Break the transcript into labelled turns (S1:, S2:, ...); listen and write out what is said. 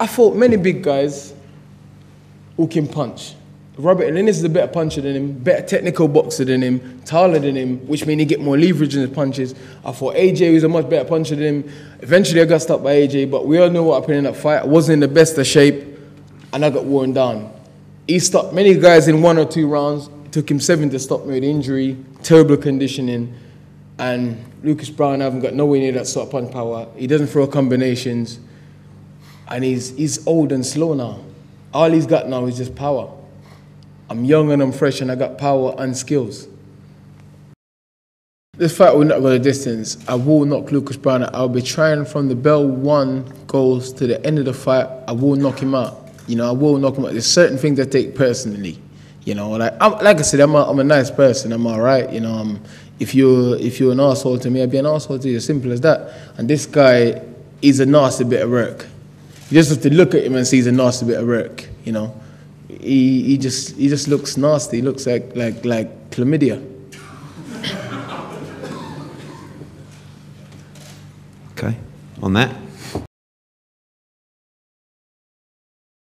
S1: I fought many big guys who can punch. Robert Helenius is a better puncher than him, better technical boxer than him, taller than him, which means he get more leverage in his punches. I thought AJ was a much better puncher than him. Eventually, I got stopped by AJ, but we all know what happened in that fight. I wasn't in the best of shape, and I got worn down. He stopped many guys in one or two rounds. It took him seven to stop me with injury, terrible conditioning, and Lucas Browne I haven't got nowhere near that sort of punch power. He doesn't throw combinations, and he's he's old and slow now. All he's got now is just power. I'm young and I'm fresh and I got power and skills. This fight will not go the distance. I will knock Lucas Browne out. I'll be trying from the bell one goes to the end of the fight. I will knock him out. You know, I will knock him out. There's certain things I take personally. You know, like I'm, like I said, I'm a, I'm a nice person. I'm all right. You know, I'm, if you're if you're an asshole to me, I'd be an asshole to you. Simple as that. And this guy is a nasty bit of work. You just have to look at him and see he's a nasty bit of work. You know he, he just he just looks nasty. He looks like like like chlamydia.
S2: Okay. On that.